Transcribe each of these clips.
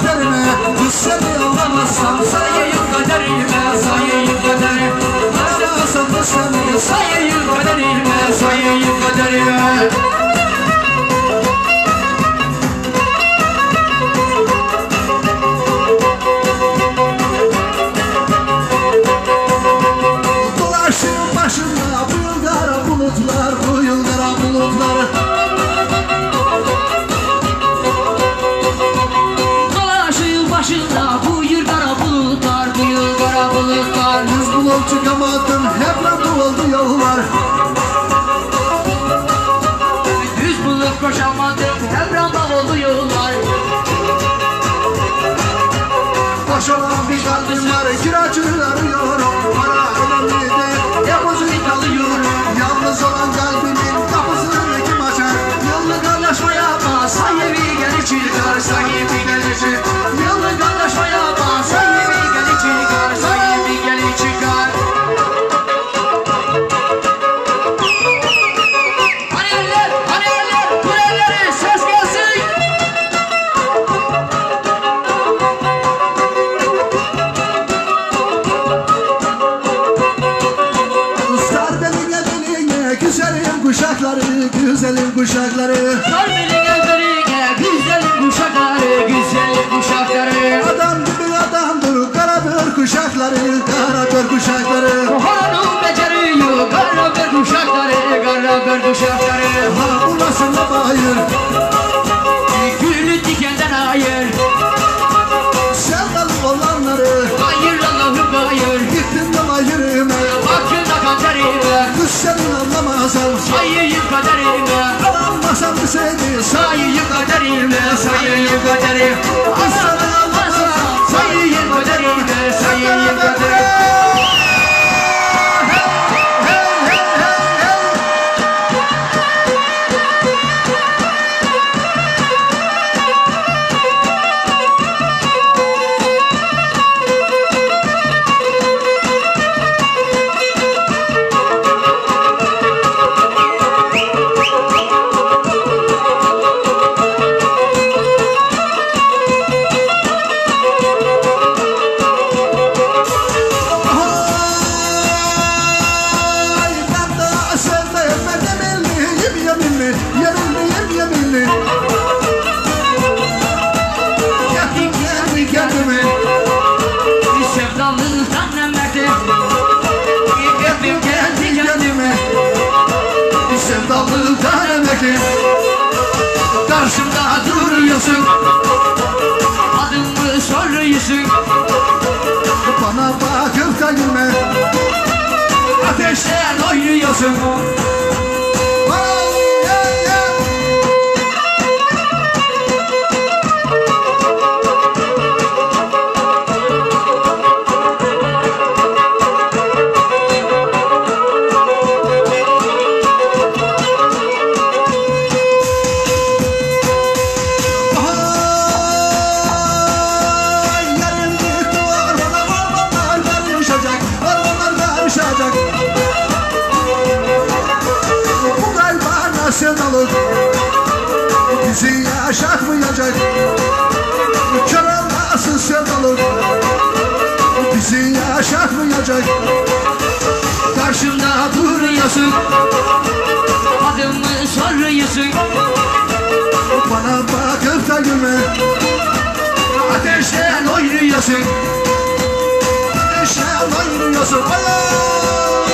kaderime Kız seni anlamazsam sayayım kaderime Sayayım kaderime. Kız seni sayayım kaderime Sayayım kaderime var kuşakları Güzelim kuşakları. Sar beline beline güzelim kuşakları Güzelim kuşakları. Adam gibi adamdır karadır kuşakları Karadır kuşakları. Hanım beceriyor Karaber kuşakları Karaber kuşakları. Ha bu nasıl bayır Sayıyım kaderime Aranmasam bir seni Sayıyım kaderime Sayıyım kaderim Kız seni anlamazsan Sayıyım kaderime Emekli Karşımda duruyorsun. Adımı soruyorsun Bana bakıp da gülme Ateşten oynuyorsun bizi yaşatmayacak. Kör olmasın sevdalık bizi yaşatmayacak. Karşımda duruyorsun Adımı soruyorsun Bana bakıp da gülme, Ateşten oynuyorsun ateşten oynuyorsun. Ay,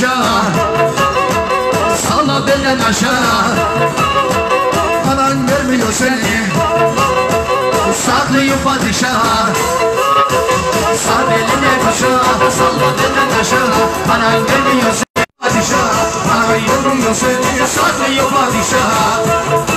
padişah Salla belden aşağı. Anan görmüyor seni. Saklıyım padişah Sar eline kuşağı Salla belden aşağı. Anan görmüyor seni padişah Anan görmüyor seni Saklıyım padişah